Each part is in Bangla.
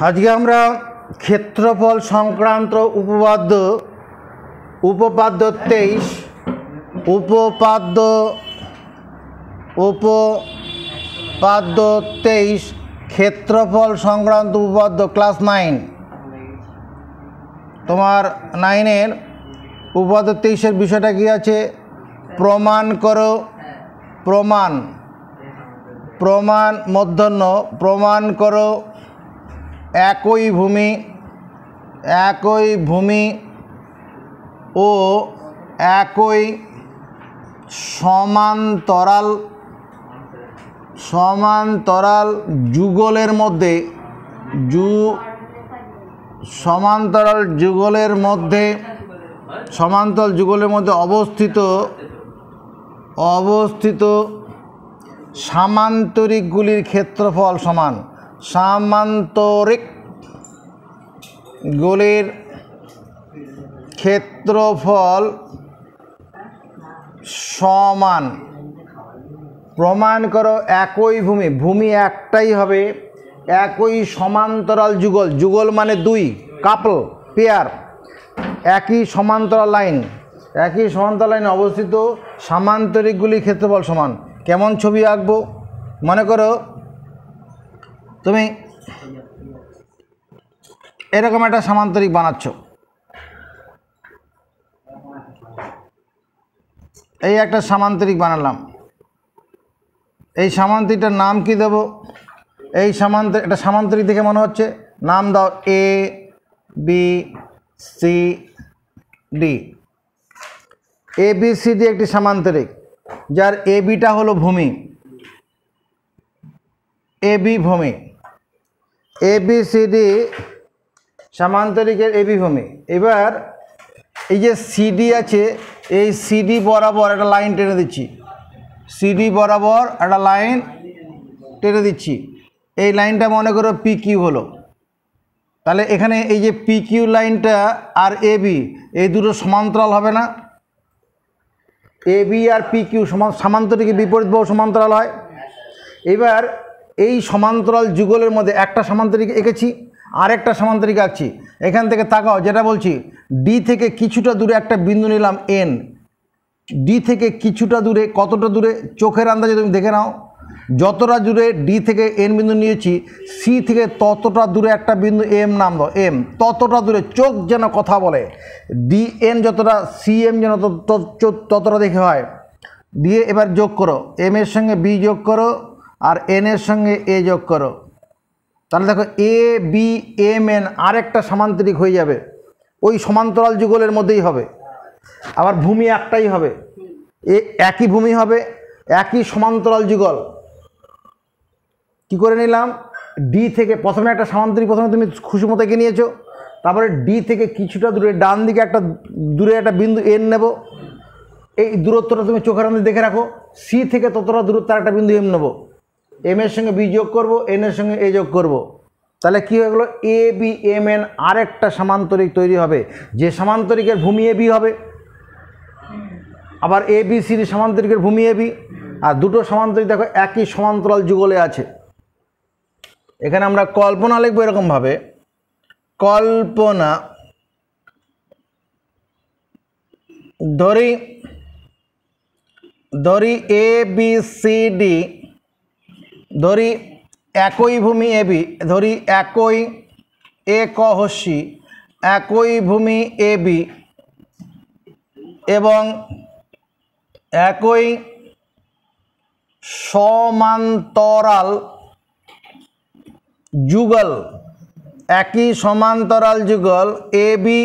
আজকে আমরা ক্ষেত্রফল সংক্রান্ত উপপাদ্য উপপাদ্য তেইশ, উপপাদ্য উপপাদ্য তেইশ, ক্ষেত্রফল সংক্রান্ত উপপাদ্য ক্লাস নাইন। তোমার নাইনের উপপাদ্য তেইশের বিষয়টা কি আছে? প্রমাণ করো। প্রমাণ। প্রমাণ মধ্যাহ্ন, প্রমাণ করো, একই ভূমি একই ভূমি ও একই সমান্তরাল সমান্তরাল যুগলের মধ্যে, যু, সমান্তরাল যুগলের মধ্যে, সমান্তরাল যুগলের মধ্যে অবস্থিত অবস্থিত সামান্তরিকগুলির ক্ষেত্রফল সমান। সামান্তরিক গুলির ক্ষেত্রফল সমান। প্রমাণ করো, একই ভূমি। ভূমি একটাই হবে, একই সমান্তরাল যুগল। যুগল মানে দুই কাপল পেয়ার একই সমান্তরাল লাইন একই সমান্তরাল লাইনে অবস্থিত সামান্তরিকগুলি ক্ষেত্রফল সমান। কেমন ছবি আঁকবো? মনে করো তুমি এরকম একটা সামান্তরিক বানাচ্ছ। এই একটা সামান্তরিক বানালাম। এই সামান্তরিকটার নাম কি দেব? এই সামান্তরিক একটা সামান্তরিক দেখে মনে হচ্ছে। নাম দাও A B C D A B C D একটি সামান্তরিক। যার এ বিটা হলো ভূমি। এ বি ভূমি। এ বি সি ডি সামান্তরিকের এ বি ভূমি। এবার এই যে সিডি আছে, এই সিডি বরাবর একটা লাইন টেনে দিচ্ছি। সিডি বরাবর একটা লাইন টেনে দিচ্ছি। এই লাইনটা মনে করো পি কিউ হলো। তাহলে এখানে এই যে পি কিউ লাইনটা আর এ বি, এই দুটো সমান্তরাল হবে না। এ বি আর পি কিউ সমান সামান্তরিকে বিপরীত বহু সমান্তরাল হয়। এবার এই সমান্তরাল যুগলের মধ্যে একটা সমান্তরিক এঁকেছি আর একটা সমান্তরিক আঁকছি। এখান থেকে তাকাও, যেটা বলছি ডি থেকে কিছুটা দূরে একটা বিন্দু নিলাম এন ডি থেকে কিছুটা দূরে, কতটা দূরে, চোখের আন্দাজে তুমি দেখে নাও। যতটা দূরে ডি থেকে এন বিন্দু নিয়েছি সি থেকে ততটা দূরে একটা বিন্দু এম নাম দাও এম ততটা দূরে চোখ যেন কথা বলে। ডি এন যতটা সি এম যেন তত- তত- ততটা দেখে হয়। দিয়ে এবার যোগ করো এম এর সঙ্গে বি যোগ করো আর এন এর সঙ্গে এ যোগ করো। তাহলে দেখো এ বি এম এন আরেকটা সামান্তরিক হয়ে যাবে। ওই সমান্তরাল যুগলের মধ্যেই হবে। আবার ভূমি একটাই হবে। এ, একই ভূমি হবে, একই সমান্তরাল যুগল। কি করে নিলাম? ডি থেকে প্রথমে একটা সামান্তরিক, প্রথমে তুমি খুশি মতো এঁকে নিয়েছো। তারপরে ডি থেকে কিছুটা দূরে ডান দিকে একটা, দূরে একটা বিন্দু এন নেব। এই দূরত্বটা তুমি চোখের আন্দাজে দেখে রাখো। সি থেকে ততটা দূরত্ব একটা বিন্দু এম নেব। এম এর সঙ্গে বি যোগ করব এন এর সঙ্গে এ যোগ করব। তাহলে কী হয়ে গেলো? এ বি এম এন আরেকটা সামান্তরিক তৈরি হবে। যে সামান্তরিকের ভূমি এ বি হবে। আবার এ বি সির সামান্তরিকের ভূমি এ বি আর দুটো সমান্তরিক দেখো, একই সমান্তরাল যুগলে আছে। এখানে আমরা কল্পনা লিখব এরকমভাবে। কল্পনা ধরি ধরি এ বি সি ডি ধরি একই ভূমি এ বি ধরি একই এ ক হস্যি, একই ভূমি এ বি এবং একই সমান্তরাল যুগল, একই সমান্তরাল যুগল, এ, বি,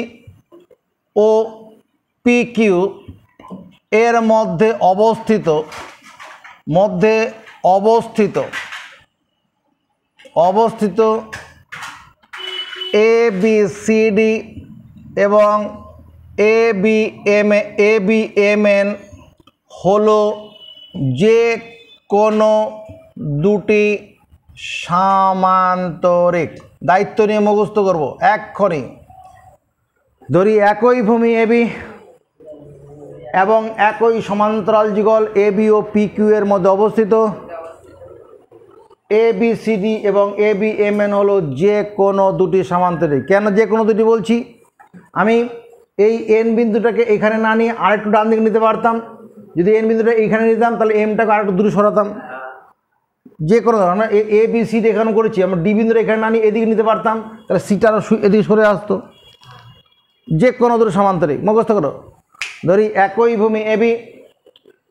ও, পি, কিউ, এর মধ্যে অবস্থিত মধ্যে অবস্থিত অবস্থিত এ, বি, সি, ডি এবং A, B, M, A B, M, N হলো যে কোনো দুটি সামান্তরিক। দায়িত্ব নিয়ে মুখস্থ করব এক্ষণি ধরি একই ভূমি এবি এবং একই সমান্তরাল যুগল এ বি ও পি কিউ এর মধ্যে অবস্থিত। এ বি সি ডি এবং এ বি এম এন হলো যে কোনো দুটি সামান্তরিক। কেন যে কোনো দুটি বলছি? আমি এই এন বিন্দুটাকে এখানে না নিয়ে আরেকটু ডান দিকে নিতে পারতাম। যদি এন বিন্দুটা এইখানে নিতাম, তাহলে এমটাকে আরেকটু দূরে সরাতাম। যে কোনো ধরনের এ বি সি এখানে করেছি, আমরা ডি বিন্দুটা এখানে না নিয়ে এদিকে নিতে পারতাম, তাহলে সিটা এদিকে সরে আসতো। যে কোনো দুটো সমান্তরিক, মুখস্থ করো। ধরি একই ভূমি এ বি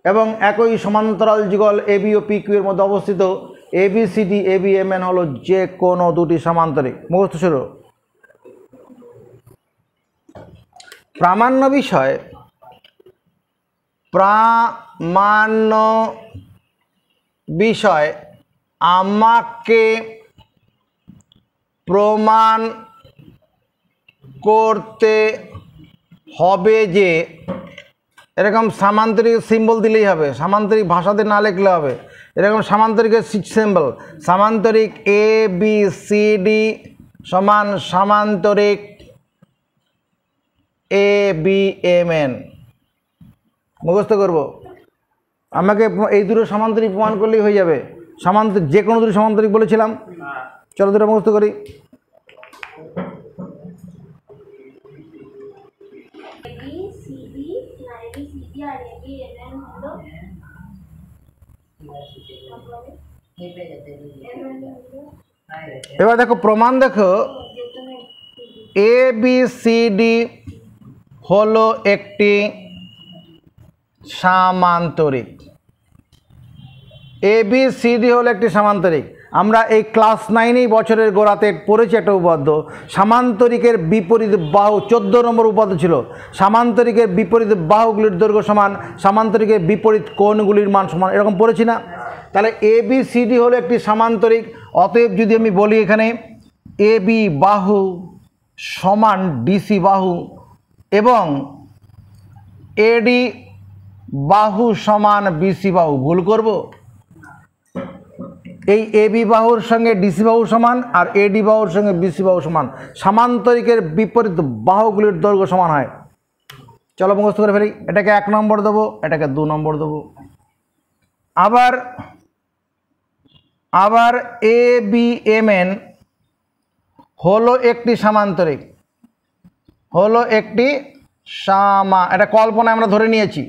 এবং একই সমান্তরাল যুগল এ বি ও পি কিউ এর মধ্যে অবস্থিত। A B C D A B M N হলো যে কোনো দুটি সমান্তরিক। মুখস্থ শুরু। প্রামাণ্য বিষয় প্রামাণ্য বিষয় আমাকে প্রমাণ করতে হবে যে, এরকম সামান্তরিক সিম্বল দিলেই হবে, সামান্তরিক ভাষাতে না লিখলে হবে। এরকম সামান্তরিকের সিম্বল সামান্তরিক এ বি সি ডি সমান সামান্তরিক এ বি এম এন মুখস্থ করব? আমাকে এই দুটো সামান্তরিক প্রমাণ করলেই হয়ে যাবে। সমান্তরিক, যে কোনো দুটো সমান্তরিক বলেছিলাম। চলো দুটো মুখস্থ করি। এবার দেখো, প্রমাণ দেখো। এ বি সি ডি হলো একটি সামান্তরিক। এ বি সি ডি হলো একটি সামান্তরিক। আমরা এই ক্লাস নাইনেই বছরের গোড়াতে পড়েছি একটা উপাদ্য সামান্তরিকের বিপরীত বাহু চোদ্দ নম্বর উপাদ্য ছিল। সামান্তরিকের বিপরীত বাহুগুলির দৈর্ঘ্য সমান, সামান্তরিকের বিপরীত কোণগুলির মান সমান, এরকম পড়েছি না। তাহলে এ বি সি ডি হলো একটি সামান্তরিক। অতএব যদি আমি বলি এখানে এ বি বাহু সমান ডিসি বাহু এবং এডি বাহু সমান বিসি বাহু, ভুল করব? এই এবি বাহুর সঙ্গে ডিসি বাহু সমান আর এডি বাহুর সঙ্গে বিসি বাহু সমান। সামান্তরিকের বিপরীত বাহুগুলির দৈর্ঘ্য সমান হয়। চলো মুখস্থ করে ফেলি। এটাকে এক নম্বর দেবো, এটাকে দু নম্বর দেবো। আবার আবার এ বি এম এন হলো একটি সামান্তরিক। হলো একটি সামা এটা কল্পনা আমরা ধরে নিয়েছি।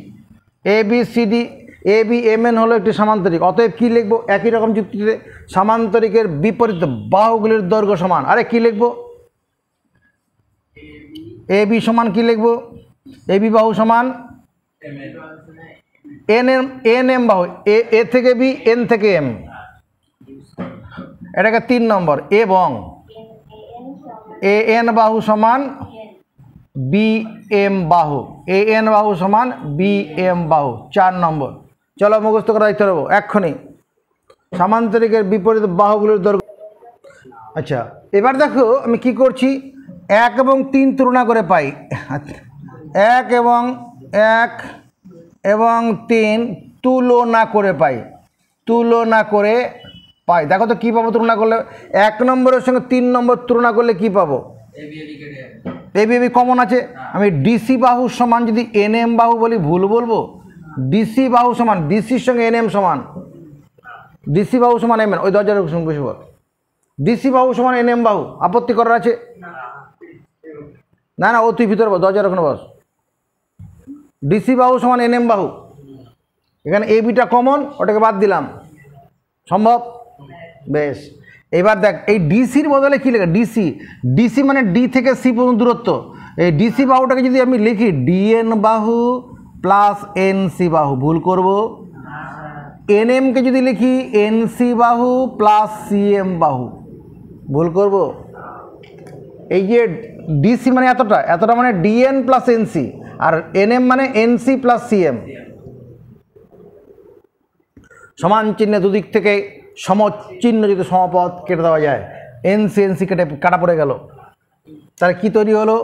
A B C D A B M N হলো একটি সামান্তরিক। অতএব কী লিখব? একই রকম যুক্তিতে সামান্তরিকের বিপরীত বাহুগুলির দৈর্ঘ্য সমান। আরে কী লিখব? এ বি সমান কী লিখব? এ বি বাহু সমান এন এম এন এম বাহু। এ এ থেকে বি এন থেকে এম এটাকে তিন নম্বর। এবং এ এন বাহু সমান বি এম বাহু। এ এন বাহু সমান বি এম বাহু। চার নম্বর। চলো মুখস্থ করা দিতে পারব এক্ষুনি। সামান্তরিকের বিপরীত বাহুগুলির দৈর্ঘ্য আচ্ছা এবার দেখো আমি কি করছি? এক এবং তিন তুলনা করে পাই। এক এবং এক এবং তিন তুলনা করে পাই। তুলনা করে পাই। দেখো তো কী পাবো তুলনা করলে? এক নম্বরের সঙ্গে তিন নম্বর তুলনা করলে কি পাবো? এবি এবি কমন আছে। আমি ডিসি বাহু সমান যদি এন এম বাহু বলি, ভুল বলব? ডিসি বাহু সমান ডিসির সঙ্গে এন এম সমান। ডিসি বাহু সমান এম এন ওই দরজার বল। ডিসি বাহু সমান এন এম বাহু, আপত্তি করার আছে? না না, ও তুই ভিতরে দরজার ওখানে বস। ডিসি বাহু সমান এন এম বাহু। এখানে এ বিটা কমন ওটাকে বাদ দিলাম। সম্ভব? বেশ। এবার দেখ, এই ডিসির বদলে কী লেখা? ডিসি ডিসি মানে ডি থেকে সি পর্যন্ত দূরত্ব। এই ডিসি বাহুটাকে যদি আমি লিখি ডিএন বাহু প্লাস এনসি বাহু, ভুল করব। এনএমকে যদি লিখি এনসি বাহু প্লাস সিএম বাহু, ভুল করব? এই যে ডিসি মানে এতটা এতটা মানে ডিএন প্লাস এনসি আর এনএম মানে এনসি প্লাস সিএম সমান চিহ্নে দুদিক থেকে সমচিহ্ন যদি সমপদ কেটে দেওয়া যায় এনসি এনসি কেটে কাটা পড়ে গেল। তাহলে কি তৈরি হলো?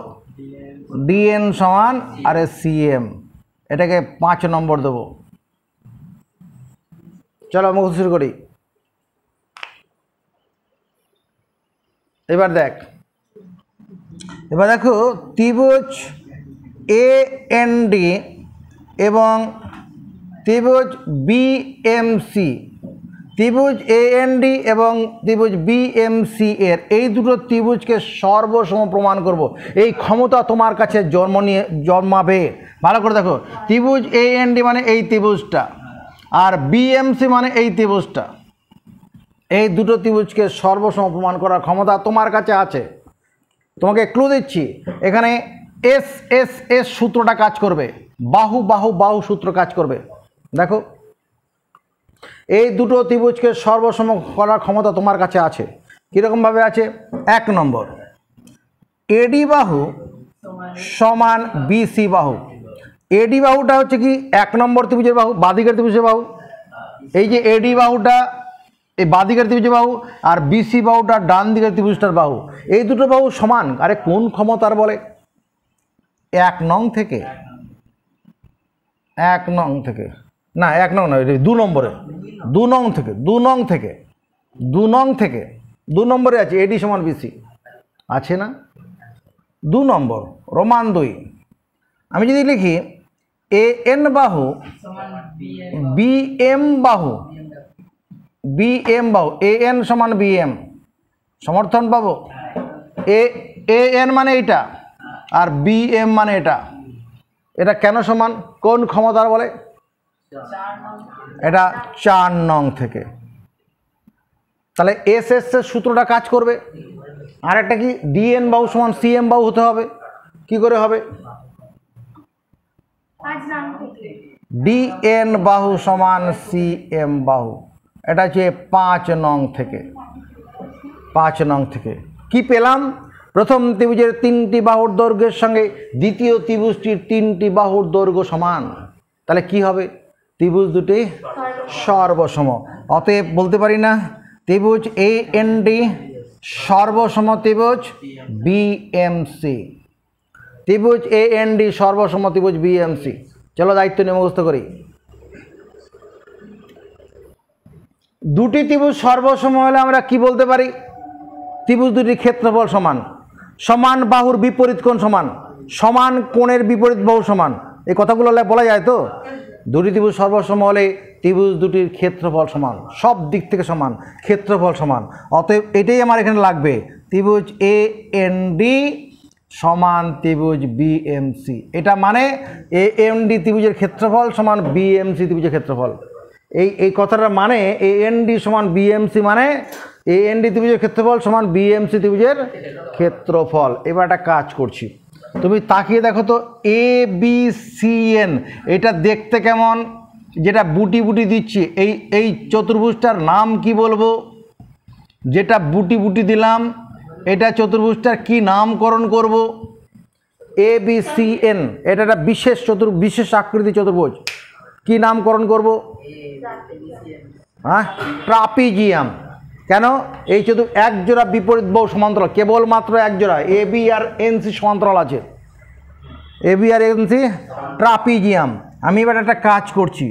ডিএন সমান আর সিএম এটাকে পাঁচ নম্বর দেব। চলো মুখ শুরু করি। এবার দেখ। এবার দেখো, ত্রিভুজ এ এন ডি এবং ত্রিভুজ বিএমসি ত্রিভুজ ডি এবং ত্রিভুজ বিএমসি এর, এই দুটো ত্রিভুজকে সর্বসম প্রমাণ করব। এই ক্ষমতা তোমার কাছে জন্ম নিয়ে, জন্মাবে। ভালো করে দেখো, ত্রিভুজ এ এন ডি মানে এই ত্রিভুজটা আর বিএমসি মানে এই ত্রিভুজটা। এই দুটো ত্রিভুজকে সর্বসম প্রমাণ করার ক্ষমতা তোমার কাছে আছে। তোমাকে ক্লু দিচ্ছি, এখানে এস এস এস সূত্রটা কাজ করবে। বাহু বাহু বাহু সূত্র কাজ করবে। দেখো এই দুটো ত্রিভুজকে সর্বসম করার ক্ষমতা তোমার কাছে আছে। কীরকমভাবে আছে? এক নম্বর। এডি বাহু সমান বিসি বাহু। এডি বাহুটা হচ্ছে কি? এক নম্বর ত্রিভুজের বাহু, বাদিকের ত্রিভুজের বাহু। এই যে এডি বাহুটা, এই বাদিকের ত্রিভুজের বাহু আর বিসি বাহুটা ডান দিকের ত্রিভুজটার বাহু। এই দুটো বাহু সমান। আরে কোন ক্ষমতার বলে? এক নং থেকে। এক নং থেকে। না, এক নং নয় দু নম্বরে। দু নং থেকে, দু নং থেকে, দু নং থেকে, দু নম্বরে আছে এডি সমান বিসি আছে না? দু নম্বর, রোমান দুই। আমি যদি লিখি এ এন বাহু বি এম বাহু বি এম বাহু এ এন সমান বি এম সমর্থন পাবো? এ এ এন মানে এটা আর বি এম মানে এটা। এটা কেন সমান? কোন ক্ষমতার বলে? এটা চার নং থেকে। তাহলে এস এস এর সূত্রটা কাজ করবে। আর একটা কি? ডিএন বাহু সমান সিএম বাহু হতে হবে। কি করে হবে? ডিএন বাহু সমান সিএম বাহু। এটা হচ্ছে পাঁচ নং থেকে। পাঁচ নং থেকে। কি পেলাম? প্রথম ত্রিভুজের তিনটি বাহুর দৈর্ঘ্যের সঙ্গে দ্বিতীয় ত্রিভুজটির তিনটি বাহুর দৈর্ঘ্য সমান। তাহলে কি হবে? ত্রিভুজ দুটি সর্বসম। অতএব বলতে পারি না, ত্রিভুজ এ এন ডি সর্বসম ত্রিভুজ বিএমসি ত্রিভুজ এ এন ডি সর্বসম ত্রিভুজ বিএমসি চলো দায়িত্ব নিয়ে মুখস্থ করি। দুটি ত্রিভুজ সর্বসম হলে আমরা কি বলতে পারি? ত্রিভুজ দুটির ক্ষেত্রফল সমান। সমান বাহুর বিপরীত কোণ সমান। সমান কোণের বিপরীত বাহু সমান। এই কথাগুলো বলা যায় তো? দুটি ত্রিভুজ সর্বসম হলে ত্রিভুজ দুটির ক্ষেত্রফল সমান, সব দিক থেকে সমান, ক্ষেত্রফল সমান। অতএব এটাই আমার এখানে লাগবে, ত্রিভুজ এ এন ডি সমান ত্রিভুজ বিএমসি এটা মানে এ এম ডি ত্রিভুজের ক্ষেত্রফল সমান বিএমসি ত্রিভুজের ক্ষেত্রফল। এই এই কথাটার মানে এ এন ডি সমান বিএমসি মানে এ এন ডি ত্রিভুজের ক্ষেত্রফল সমান বিএমসি ত্রিভুজের ক্ষেত্রফল। এবার একটা কাজ করছি। তুমি তাকিয়ে দেখো তো এ বি সি এন এটা দেখতে কেমন? যেটা বুটি বুটি দিচ্ছি। এই এই চতুর্ভুজটার নাম কি বলব? যেটা বুটি বুটি দিলাম এটা চতুর্ভুজটার কি নামকরণ করব? এ বি সি এন এটা একটা বিশেষ চতুর বিশেষ আকৃতি চতুর্ভুজ। কি নামকরণ করব? হ্যাঁ? ট্রাপিজিয়াম। কেন? এই চতুর এক জোড়া বিপরীত বহু সমান্তরাল। কেবলমাত্র এক জোড়া। এ বি আর এনসি সমান্তরাল আছে। এ বি আর এনসি ট্রাপিজিয়াম। আমি এবার একটা কাজ করছি।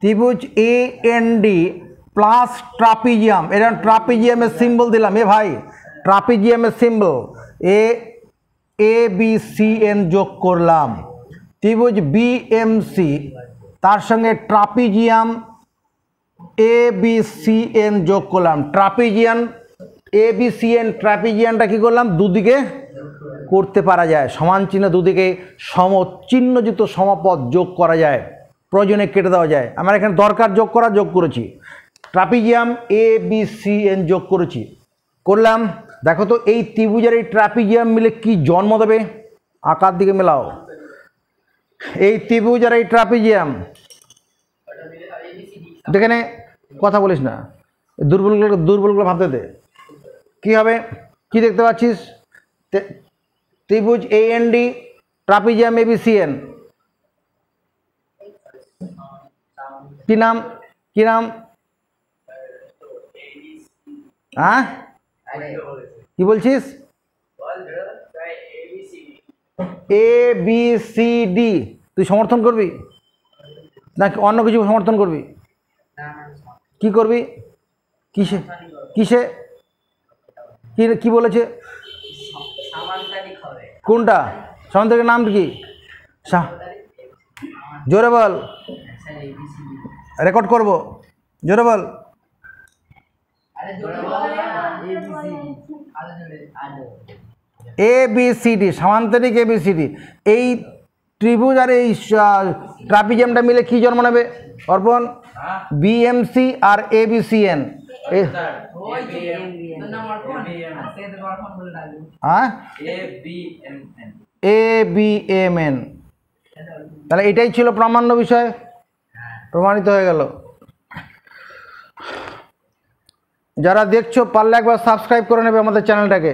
ত্রিভুজ A N D plus trapezium. এটা ট্রাপিজিয়ামের সিম্বল দিলাম। এ ভাই, ট্রাপিজিয়ামের symbol A A B C N যোগ করলাম। ত্রিভুজ বিএমসি তার সঙ্গে trapezium A B C N যোগ করলাম। Trapezium A B C N ট্রাপিজিয়ানটা কী করলাম? দুদিকে করতে পারা যায়। সমান চিহ্ন দুদিকে সম চিহ্নযুক্ত সমপদ যোগ করা যায়। প্রয়োজনে কেটে দেওয়া যায়। আমার এখানে দরকার যোগ করা, যোগ করেছি। Trapezium A B C N যোগ করেছি। করলাম। দেখো তো, এই ত্রিভুজের এই ট্রাপিজিয়াম মিলে কি জন্ম দেবে? আকার দিকে মেলাও। এই ত্রিভুজ আর এই ট্রাপিজিয়াম যেখানে কথা বলিস না, দুর্বলগুলো দুর্বলগুলো ভাবতে দে। কী হবে? কি দেখতে পাচ্ছিস? ত্রিভুজ A N D trapezium A B C N কি নাম? কি নাম? হ্যাঁ? কি বলছিস? এ বি সি ডি তুই সমর্থন করবি? নাকি অন্য কিছু সমর্থন করবি? কি করবি? কিসে? কিসে? কি কি বলেছে? কোনটা? সমান্তরিকের নাম কি? জোরে বল। রেকর্ড করব। জোরে বল। এ বি সি ডি সামান্তরিক এ বি সি ডি এই ত্রিভুজ আর এই ট্রাপিজিয়ামটা মিলে কি জন্ম নেবে? অর্পণ? বিএমসি আর এ বি সি এন হ্যাঁ এ বি এম এন তাহলে এটাই ছিল প্রামাণ্য বিষয়। প্রমাণিত হয়ে গেল। যারা দেখছ, পারলে একবার সাবস্ক্রাইব করে নেবে আমাদের চ্যানেলটাকে।